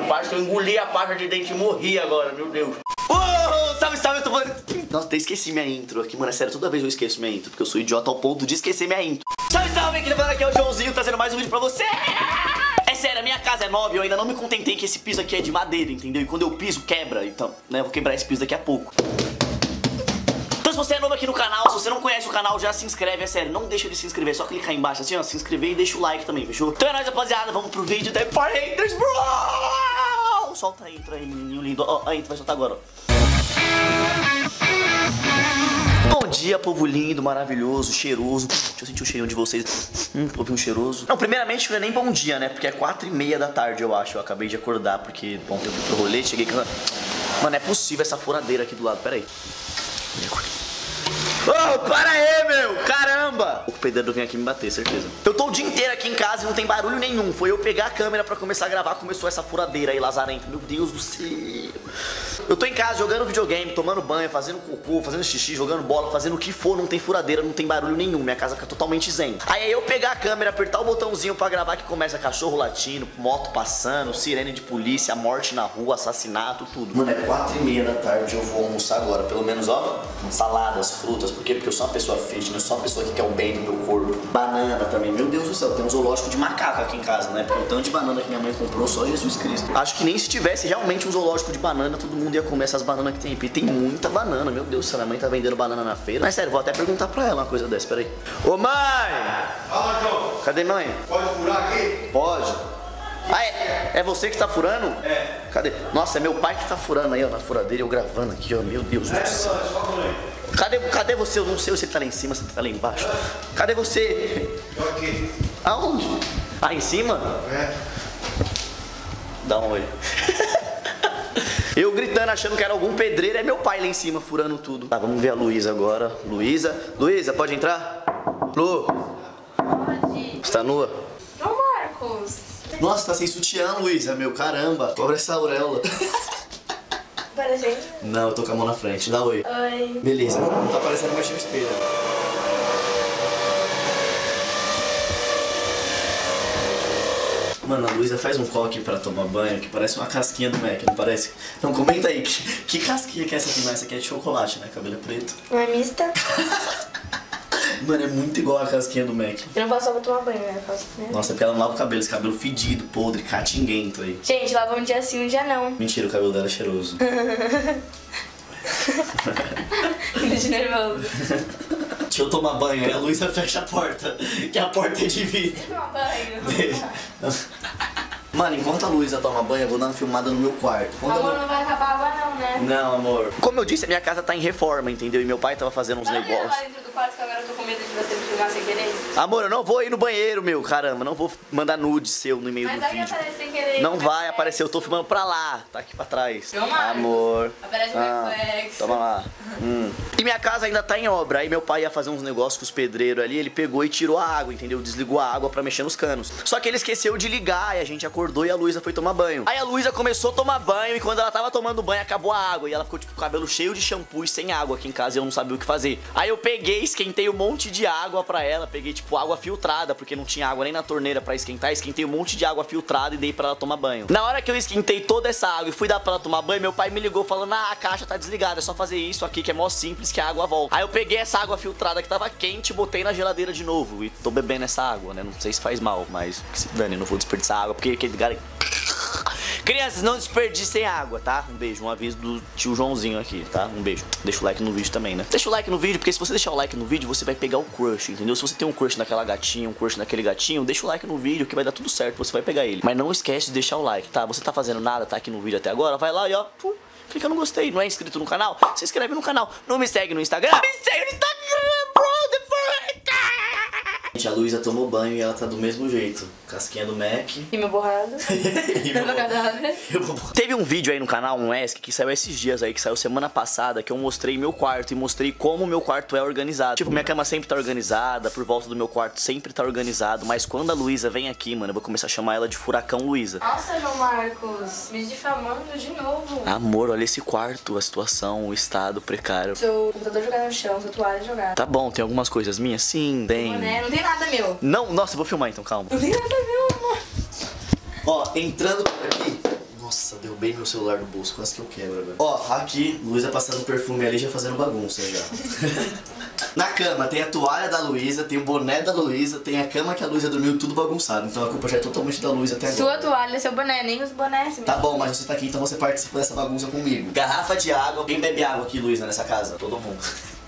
Mano, que eu engoli a pasta de dente e morri agora, meu Deus. Oh, salve, salve, eu tô falando. Nossa, até esqueci minha intro aqui, mano. É sério, toda vez eu esqueço minha intro, porque eu sou idiota ao ponto de esquecer minha intro. Salve, salve, aqui aqui é o Joãozinho, trazendo mais um vídeo pra você. É sério, a minha casa é nova e eu ainda não me contentei que esse piso aqui é de madeira, entendeu? E quando eu piso, quebra. Então, né, eu vou quebrar esse piso daqui a pouco. Se você é novo aqui no canal, se você não conhece o canal, já se inscreve, é sério, não deixa de se inscrever, é só clicar aí embaixo assim, ó, se inscrever e deixa o like também, fechou? Então é nóis, rapaziada, vamos pro vídeo da For Haters, bro! Solta a intro aí, lindo, ó, a intro vai soltar agora, ó. Bom dia, povo lindo, maravilhoso, cheiroso. Deixa eu sentir o cheirinho de vocês. Hum, povinho cheiroso. Não, primeiramente não é nem bom dia, né? Porque é quatro e meia da tarde, eu acho. Eu acabei de acordar, porque, bom, eu fui pro rolê, cheguei... Mano, é possível essa furadeira aqui do lado, pera aí. Ô, para aí, meu! Caramba! O pedreiro vem aqui me bater, certeza. Eu tô o dia inteiro aqui em casa e não tem barulho nenhum. Foi eu pegar a câmera pra começar a gravar, começou essa furadeira aí, lazarento. Meu Deus do céu. Eu tô em casa jogando videogame, tomando banho, fazendo cocô, fazendo xixi, jogando bola, fazendo o que for, não tem furadeira, não tem barulho nenhum. Minha casa fica totalmente zen. Aí é eu pegar a câmera, apertar o botãozinho pra gravar que começa cachorro latindo, moto passando, sirene de polícia, morte na rua, assassinato, tudo. Mano, é quatro e meia da tarde, eu vou almoçar agora. Pelo menos, ó, saladas, frutas. Por quê? Porque eu sou uma pessoa fitness, eu sou uma pessoa que quer o bem do meu corpo. Banana também. Meu Deus do céu, tem um zoológico de macaco aqui em casa, né? Porque o tanto de banana que minha mãe comprou, só Jesus Cristo. Acho que nem se tivesse realmente um zoológico de banana, todo mundo ia comer essas bananas que tem aqui. Tem muita banana, meu Deus do céu, minha mãe tá vendendo banana na feira. Mas sério, vou até perguntar pra ela uma coisa dessa, peraí. Ô mãe! Fala, João. Cadê mãe? Pode furar aqui? Pode. Ah, é, é você que tá furando? É. Cadê? Nossa, é meu pai que tá furando aí, ó, na furadeira, eu gravando aqui, ó. Meu Deus do céu. Cadê, cadê você? Eu não sei se tá lá em cima, se tá lá embaixo. Cadê você? Tô aqui. Aonde? Ah, em cima? É. Dá um oi. Eu gritando, achando que era algum pedreiro, é meu pai lá em cima, furando tudo. Tá, vamos ver a Luísa agora. Luísa, Luísa, pode entrar? Lu, Pode. você tá nua? Ô, Marcos. Nossa, tá sem sutiã, Luísa, meu, caramba. Cobra essa auréola. Parecendo. Não, eu tô com a mão na frente, dá oi. Oi. Beleza, não tá parecendo mais no espelho. Mano, a Luísa faz um coque pra tomar banho que parece uma casquinha do Mac, não parece? Não, comenta aí, que, que casquinha que é essa aqui? Não, essa aqui é de chocolate, né? Cabelo é preto. Não é mista? Mano, é muito igual a casquinha do Mac. Eu não faço só pra tomar banho, né? Eu faço, né? Nossa, é porque ela não lava o cabelo, esse cabelo fedido, podre, catinguento aí. Gente, lava um dia sim, um dia não. Mentira, o cabelo dela é cheiroso. Fico nervoso. Deixa eu tomar banho, aí a Luísa fecha a porta, que a porta é de vidro. Tomar banho. Mano, enquanto a Luísa toma banho, eu vou dar uma filmada no meu quarto. Quando Amor, eu- não vai acabar água não, né? Não, amor. Como eu disse, a minha casa tá em reforma, entendeu? E meu pai tava fazendo uns Vai negócios. lá dentro do quarto que agora eu tô com medo de você me filmar sem querer. Amor, eu não vou ir no banheiro, meu. Caramba, não vou mandar nude seu no e-mail Mas do vídeo. aparecer sem querer. Não vai aparecer, eu tô filmando pra lá. Tá aqui pra trás. Filma. Amor. Aparece o reflexo. Toma lá. Hum. E minha casa ainda tá em obra. Aí meu pai ia fazer uns negócios com os pedreiros ali. Ele pegou e tirou a água, entendeu? Desligou a água pra mexer nos canos. Só que ele esqueceu de ligar. E a gente acordou e a Luísa foi tomar banho. Aí a Luísa começou a tomar banho. E quando ela tava tomando banho, acabou a água. E ela ficou, tipo, com o cabelo cheio de shampoo e sem água aqui em casa. E eu não sabia o que fazer. Aí eu peguei, esquentei um monte de água pra ela. Peguei, tipo, água filtrada, porque não tinha água nem na torneira pra esquentar. Esquentei um monte de água filtrada e dei pra ela tomar banho. Na hora que eu esquentei toda essa água e fui dar pra ela tomar banho, meu pai me ligou falando: Ah, a caixa tá desligada, é só fazer isso aqui que é mó simples que a água volta. Aí eu peguei essa água filtrada que tava quente botei na geladeira de novo. E tô bebendo essa água, né? Não sei se faz mal, mas se dane, não vou desperdiçar água, porque Crianças, não desperdicem água, tá? Um beijo, um aviso do tio Joãozinho aqui, tá? Um beijo. Deixa o like no vídeo também, né? Deixa o like no vídeo, porque se você deixar o like no vídeo, você vai pegar o crush, entendeu? Se você tem um crush naquela gatinha, um crush naquele gatinho, deixa o like no vídeo que vai dar tudo certo, você vai pegar ele. Mas não esquece de deixar o like, tá? Você tá fazendo nada, tá aqui no vídeo até agora, vai lá e ó, pum, clica no gostei. Não é inscrito no canal? Se inscreve no canal. Não me segue no Instagram? Me segue no Instagram, Gente, a Luísa tomou banho e ela tá do mesmo jeito. Casquinha do Mac. E meu borrado. E Meu cadáver. Teve um vídeo aí no canal, um ESC, que saiu esses dias aí, que saiu semana passada, que eu mostrei meu quarto e mostrei como meu quarto é organizado. Tipo, minha cama sempre tá organizada, por volta do meu quarto sempre tá organizado, mas quando a Luísa vem aqui, mano, eu vou começar a chamar ela de Furacão Luísa. Nossa, João Marcos. Me difamando de novo. Amor, olha esse quarto, a situação, o estado precário. Seu computador jogado no chão, sua toalha jogada. Tá bom, tem algumas coisas minhas? Sim, tem. Né? Não tem nada meu. Não, nossa, eu vou filmar então, calma. Não tem nada meu, amor. Ó, entrando por aqui. Nossa, Nossa, derrubei meu celular do bolso, quase que eu quebro agora. Ó, aqui, Luísa passando perfume ali, já fazendo bagunça já. Na cama tem a toalha da Luísa, tem o boné da Luísa, tem a cama que a Luísa dormiu tudo bagunçado. Então a culpa já é totalmente da Luísa até Sua agora. toalha, seu boné, nem os bonés. Tá bom, mas você tá aqui, então você participa dessa bagunça comigo. Garrafa de água. Quem bebe água aqui, Luísa, nessa casa? Todo mundo.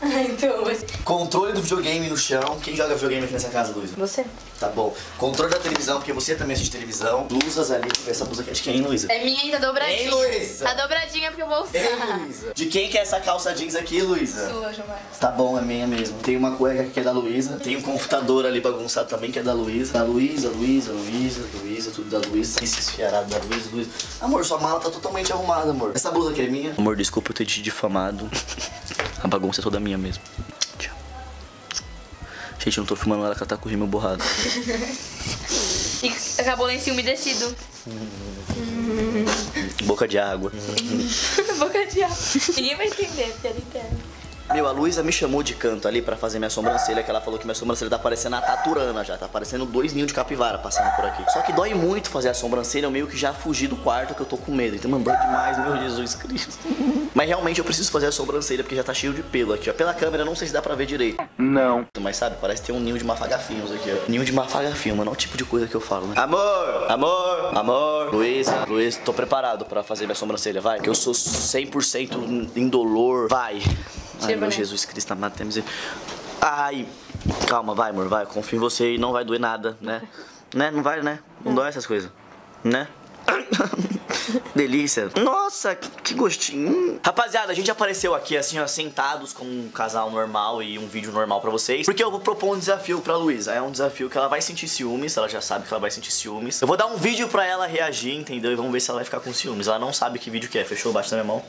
então, você. Controle do videogame no chão. Quem joga videogame aqui nessa casa, Luísa? Você? Tá bom. Controle da televisão, porque você também assiste televisão. Blusas ali. Essa blusa aqui é de quem, Luísa? É minha ainda dobradinha. Ei, Luísa! Tá dobradinha porque eu vou usar. Ei, Luísa! De quem que é essa calça jeans aqui, Luísa? Sua, Marcos. Tá bom, é minha mesmo. Tem uma cueca que é da Luísa. Tem um computador ali bagunçado também que é da Luísa. Da Luísa, Luísa, Luísa, Luísa, tudo da Luísa. Esse esfiarado da Luísa, Luísa. Amor, sua mala tá totalmente arrumada, amor. Essa blusa aqui é minha. Amor, desculpa eu ter te difamado. A bagunça é toda minha mesmo. Tchau. Gente, eu não tô filmando ela que ela tá com o rímel borrado. E acabou o lencinho umedecido. Boca de água. Boca de água. Ninguém vai entender, piada interna. Meu, a Luísa me chamou de canto ali pra fazer minha sobrancelha, que ela falou que minha sobrancelha tá parecendo a taturana já, tá parecendo dois ninhos de capivara passando por aqui. Só que dói muito fazer a sobrancelha, eu meio que já fugi do quarto que eu tô com medo. Então, mano, dói demais, meu Jesus Cristo. Mas realmente eu preciso fazer a sobrancelha porque já tá cheio de pelo aqui, ó. Pela câmera não sei se dá pra ver direito. Não. Mas sabe, parece ter um ninho de mafagafinhos aqui, ó. Ninho de mafagafinho, mano, é o tipo de coisa que eu falo, né? Amor, amor, amor. Luísa, Luísa, tô preparado pra fazer minha sobrancelha, vai. Que eu sou 100% indolor, vai. Ai, meu? Jesus Cristo amado, tem misericórdia. Ai, calma, vai, amor, vai. Confio em você e não vai doer nada, né? né? Não vai, né? Não dói essas coisas, né? Delícia. Nossa, que, que gostinho. Rapaziada, a gente apareceu aqui assim, ó, sentados como um casal normal e um vídeo normal pra vocês. Porque eu vou propor um desafio pra Luísa. É um desafio que ela vai sentir ciúmes, ela já sabe que ela vai sentir ciúmes. Eu vou dar um vídeo pra ela reagir, entendeu? E vamos ver se ela vai ficar com ciúmes. Ela não sabe que vídeo que é, fechou? Bate na minha mão.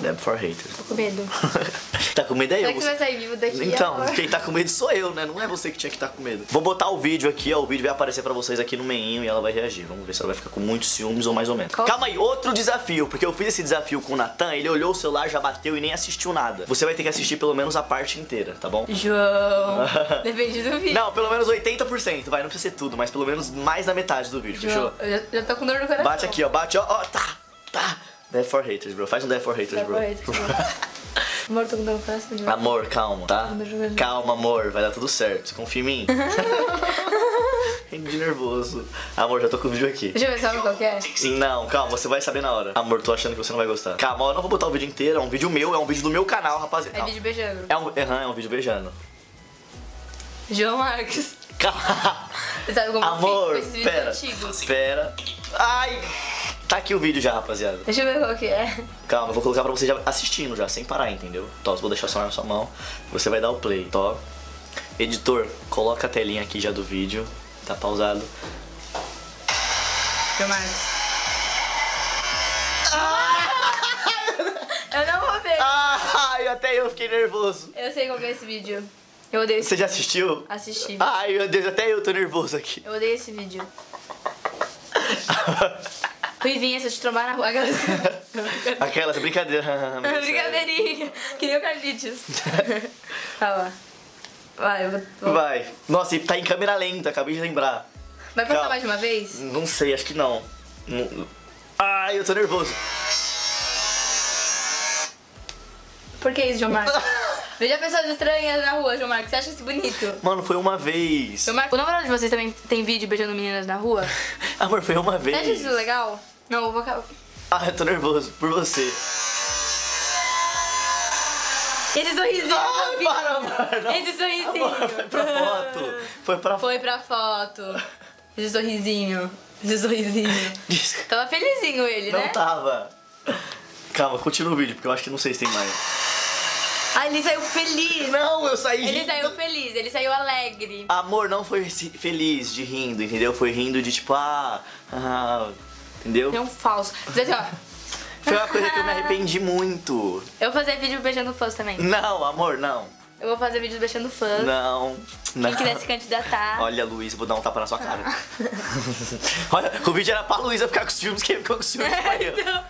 Deb for haters. Tô com medo. tá com medo aí? Será que você vai sair vivo daqui? Então, amor? quem tá com medo sou eu, né? Não é você que tinha que estar com medo. Vou botar o vídeo aqui, ó. O vídeo vai aparecer pra vocês aqui no meinho e ela vai reagir. Vamos ver se ela vai ficar com muitos ciúmes ou mais ou menos. Qual- Calma aí, outro desafio. Porque eu fiz esse desafio com o Natan, ele olhou o celular, já bateu e nem assistiu nada. Você vai ter que assistir pelo menos a parte inteira, tá bom? João. Depende do vídeo. Não, pelo menos 80%, vai, não precisa ser tudo, mas pelo menos mais da metade do vídeo, João, fechou? eu já, já tô com dor no coração. Bate aqui, ó, bate, ó, ó, tá, tá. Death for haters, bro. Faz um Death for haters, bro. for haters, bro. Amor, tô com dor. João. Amor, calma, tá? Calma, amor, vai dar tudo certo. Confia em mim. de nervoso. Amor, já tô com o vídeo aqui. Deixa eu ver, sabe qual que é? Não, calma, você vai saber na hora. Amor, tô achando que você não vai gostar. Calma, eu não vou botar o vídeo inteiro, é um vídeo meu, é um vídeo do meu canal, rapaziada. É vídeo beijando. É um, aham, é um vídeo beijando. João Marcos. Calma. Você sabe como eu Amor, pera. Pera. Ai. Tá aqui o vídeo já, rapaziada. Deixa eu ver qual que é. Calma, eu vou colocar pra você já assistindo já, sem parar, entendeu? Tó, vou deixar só na sua mão. Você vai dar o play, tó. Editor, coloca a telinha aqui já do vídeo. Tá pausado. João Marcos. Eu não vou ver. Ai, até eu fiquei nervoso. Eu sei qual que é esse vídeo. Eu odeio esse Você já assistiu? Assisti. Ai, meu Deus, até eu tô nervoso aqui. Eu odeio esse vídeo. Ruivinha, se eu te trombar na rua. Aquelas... Aquela, essa brincadeira. Brincadeirinha. Que nem o Carlitos. Tá lá. Vai, eu vou... vou- Vai. Nossa, e tá em câmera lenta, acabei de lembrar. Vai passar Calma. mais de uma vez? Não sei, acho que não. Não- Ai, eu tô nervoso. Por que isso, João Marcos? Veja pessoas estranhas na rua, João Marcos. Você acha isso bonito? Mano, foi uma vez. João Marcos, o namorado de vocês também tem vídeo beijando meninas na rua? Amor, foi uma Você acha vez. isso legal? Não, eu vou... acabar- Ah, eu tô nervoso por você. Esse sorrisinho. Ai, fofinho. para, não. Esse sorrisinho. Amor, foi pra foto. Foi pra foto. Foi pra foto. Esse sorrisinho. Esse sorrisinho. Tava felizinho ele, Não né? tava. Calma, continua o vídeo, porque eu acho que não sei se tem mais. Ah, ele saiu feliz. Não, eu saí Ele rindo. saiu feliz, ele saiu alegre. Amor, não foi feliz de rindo, entendeu? Foi rindo de tipo, ah, ah entendeu? É um falso. Assim, ó. Foi uma coisa que eu me arrependi muito. Eu vou fazer vídeo beijando fãs também. Não, amor, não. Eu vou fazer vídeos beijando fãs. Não. não. Quem quiser se candidatar. Olha, Luiz, vou dar um tapa na sua cara. Olha, o vídeo era pra Luísa ficar com ciúmes, quem ficou com ciúmes foi eu. Então,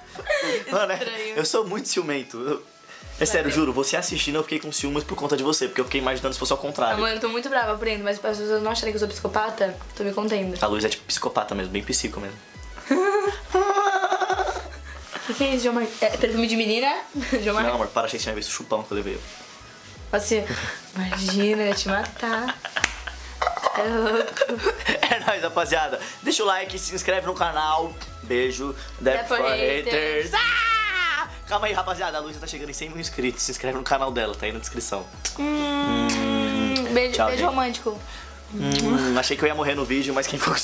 Mano, é- eu sou muito ciumento. É sério, juro, você assistindo eu fiquei com ciúmes por conta de você, porque eu fiquei imaginando se fosse ao contrário. Amor, eu tô muito brava por dentro, mas as pessoas não acharem que eu sou psicopata, tô me contendo. A Luísa é tipo psicopata mesmo, bem psico mesmo. O que é isso, Jomar? É perfume de menina? Jomar? Não, amor, para, achei que tinha visto o chupão que eu levei. Assim, imagina, ia te matar. É louco. É nóis, rapaziada. Deixa o like, se inscreve no canal. Beijo. Depp for for haters. Ah! Calma aí, rapaziada. A Luísa tá chegando em 100 mil inscritos. Se inscreve no canal dela, tá aí na descrição. Hum, beijo Tchau, beijo romântico. Hum, achei que eu ia morrer no vídeo, mas quem foi